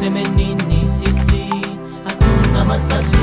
tuseme nini sisi? Hatuna masasi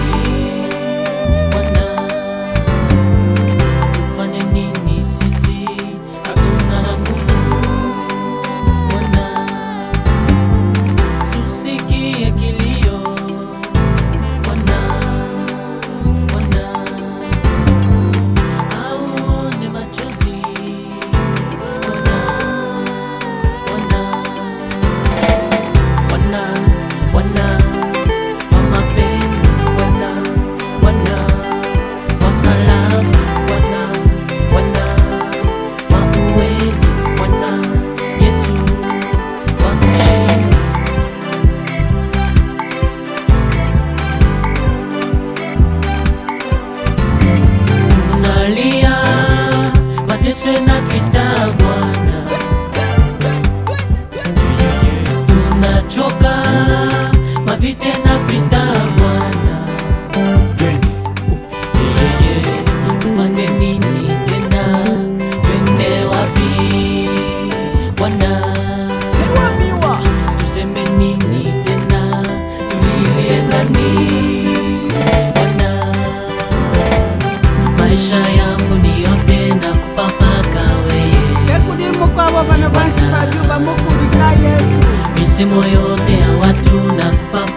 suena que mukubika Yesu, misimu yote ya watu na kupapa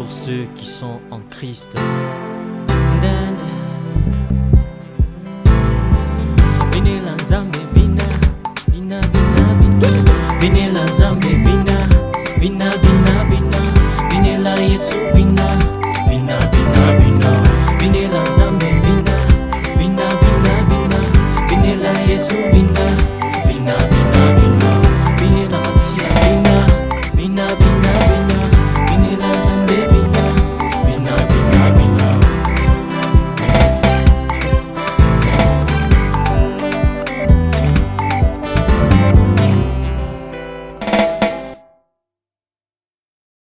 pour ceux qui sont en Christ. Binela zambe bina, bina bina bina, binela Yesu bina, bina bina bina, binela zambe bina, bina bina bina, binela Yesu bina.